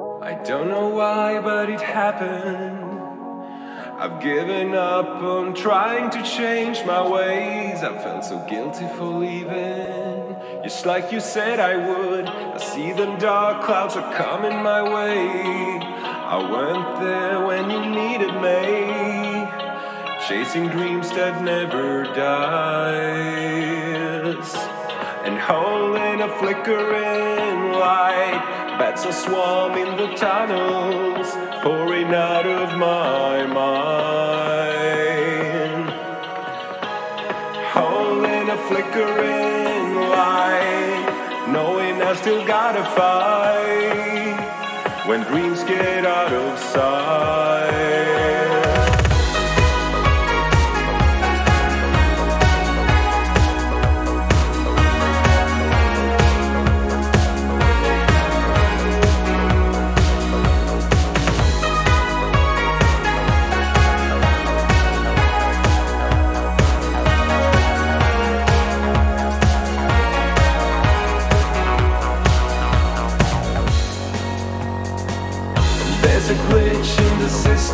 I don't know why, but it happened. I've given up on trying to change my ways. I felt so guilty for leaving, just like you said I would. I see the dark clouds are coming my way. I went there when you needed me, chasing dreams that never dies, and holding a flickering light. Bats are swarming the tunnels, pouring out of my mind. Holding a flickering light, knowing I still gotta fight when dreams get out of sight.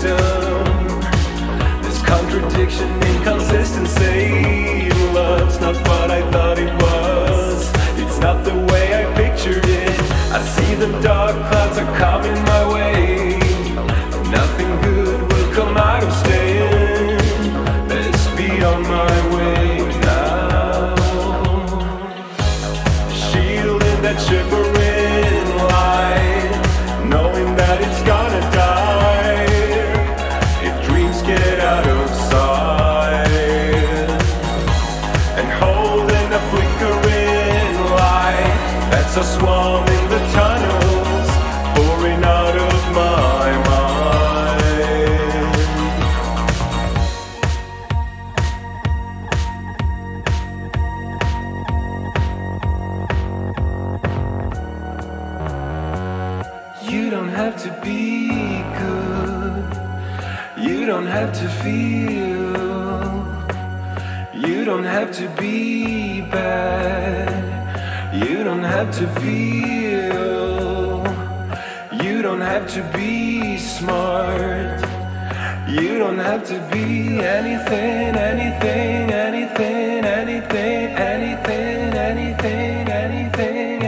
System. There's contradiction, inconsistency. Love's not what I thought it was. It's not the way I pictured it. I see the dark clouds are coming my way. Nothing good will come out of staying. Let's be on my way now. Shielding that shivering the tunnels, pouring out of my mind. You don't have to be good. You don't have to feel. You don't have to be bad don't have to feel. You don't have to be smart. You don't have to be anything, anything, anything, anything, anything, anything, anything. anything.